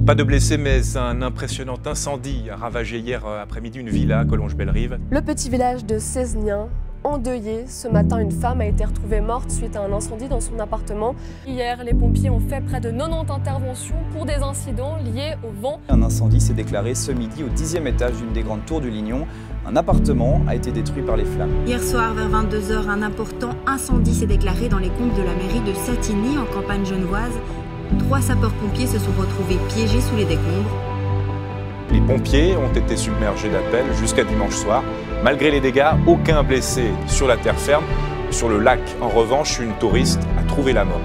Pas de blessés, mais un impressionnant incendie a ravagé hier après-midi une villa à Collonges-Bellerive. Le petit village de Cézenien, endeuillé. Ce matin, une femme a été retrouvée morte suite à un incendie dans son appartement. Hier, les pompiers ont fait près de 90 interventions pour des incidents liés au vent. Un incendie s'est déclaré ce midi au 10e étage d'une des grandes tours du Lignon. Un appartement a été détruit par les flammes. Hier soir, vers 22h, un important incendie s'est déclaré dans les comptes de la mairie de Satigny, en campagne genevoise. Trois sapeurs-pompiers se sont retrouvés piégés sous les décombres. Les pompiers ont été submergés d'appels jusqu'à dimanche soir. Malgré les dégâts, aucun blessé sur la terre ferme. Sur le lac, en revanche, une touriste a trouvé la mort.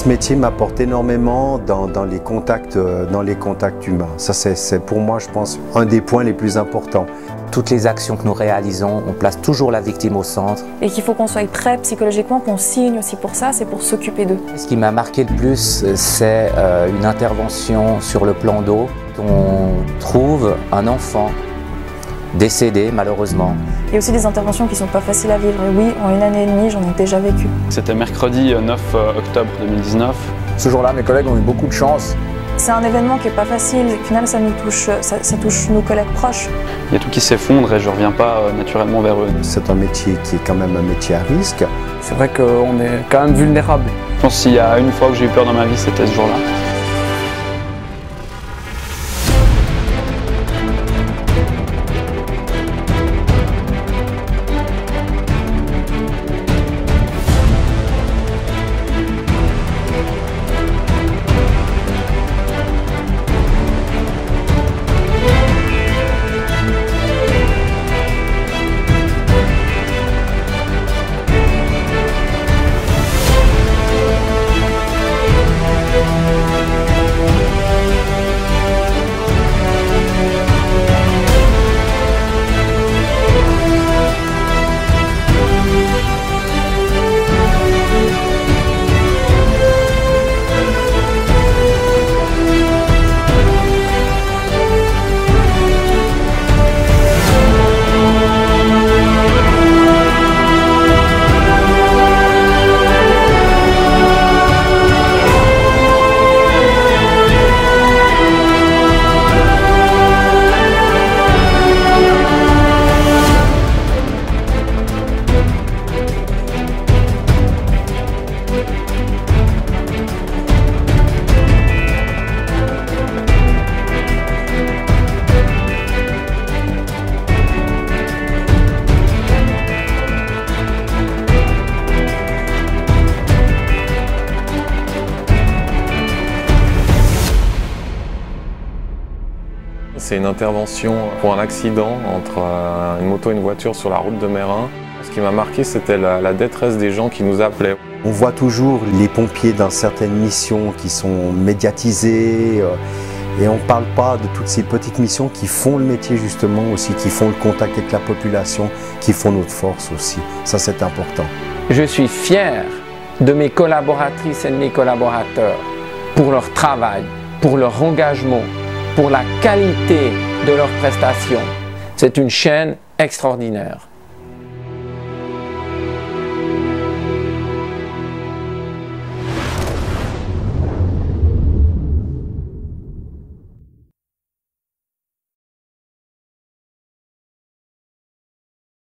Ce métier m'apporte énormément dans, les contacts, euh, dans les contacts humains. Ça, c'est pour moi, je pense, un des points les plus importants. Toutes les actions que nous réalisons, on place toujours la victime au centre. Et qu'il faut qu'on soit prêt psychologiquement, qu'on signe aussi pour ça, c'est pour s'occuper d'eux. Ce qui m'a marqué le plus, c'est euh, une intervention sur le plan d'eau. On trouve un enfant décédé malheureusement. Il y a aussi des interventions qui ne sont pas faciles à vivre. Et oui, en une année et demie, j'en ai déjà vécu. C'était mercredi 9 euh, octobre 2019. Ce jour-là, mes collègues ont eu beaucoup de chance. C'est un événement qui n'est pas facile. Au final, ça nous touche, ça, touche nos collègues proches. Il y a tout qui s'effondre et je ne reviens pas euh, naturellement vers eux. C'est un métier qui est quand même un métier à risque. C'est vrai qu'on est quand même vulnérable. Je pense qu'il y a une fois que j'ai eu peur dans ma vie, c'était ce jour-là. C'est une intervention pour un accident entre une moto et une voiture sur la route de Mérin. Ce qui m'a marqué, c'était la, détresse des gens qui nous appelaient. On voit toujours les pompiers dans certaines missions qui sont médiatisées euh, et on ne parle pas de toutes ces petites missions qui font le métier justement aussi, qui font le contact avec la population, qui font notre force aussi. Ça, c'est important. Je suis fier de mes collaboratrices et de mes collaborateurs pour leur travail, pour leur engagement, pour la qualité de leurs prestations. C'est une chaîne extraordinaire.